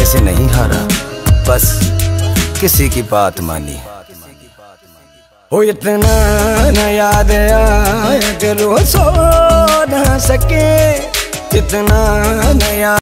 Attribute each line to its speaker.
Speaker 1: हारने से नहीं हारा। बस किसी की बात मानी। हो इतना न याद आया कि सो न सके, इतना न याद